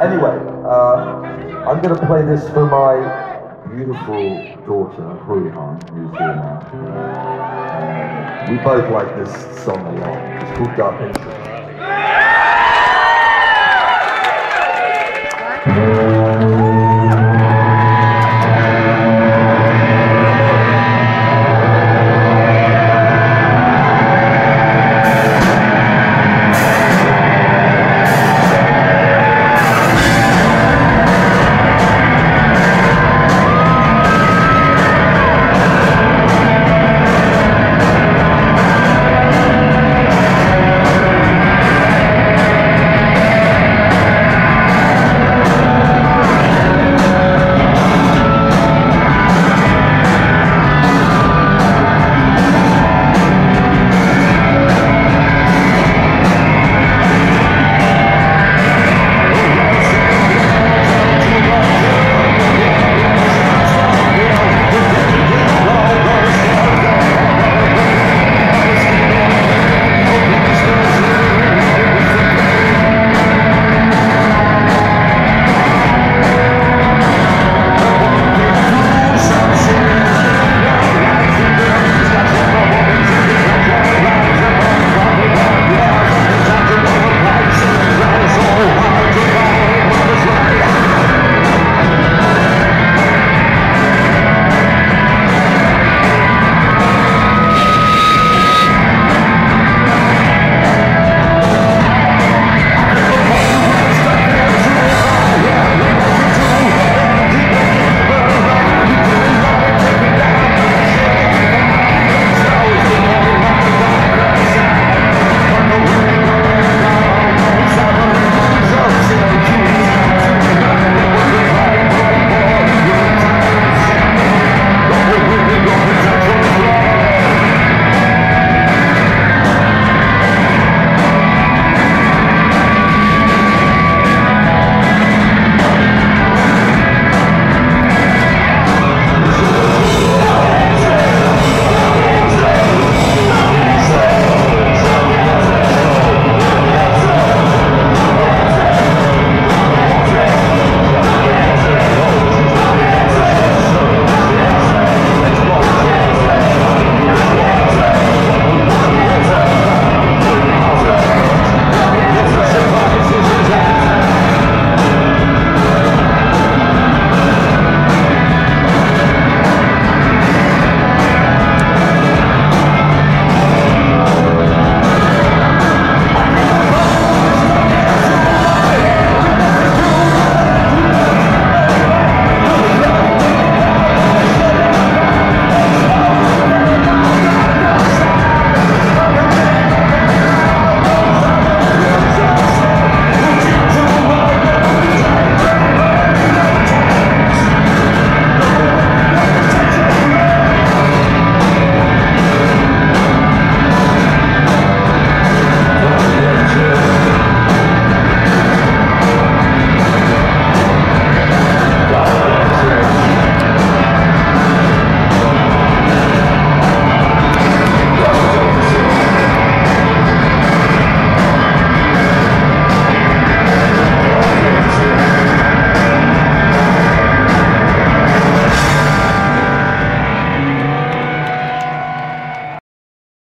Anyway, uh, I'm going to play this for my beautiful daughter, Ruihan, who's here now. We both like this song a lot. It's called Dark Entry.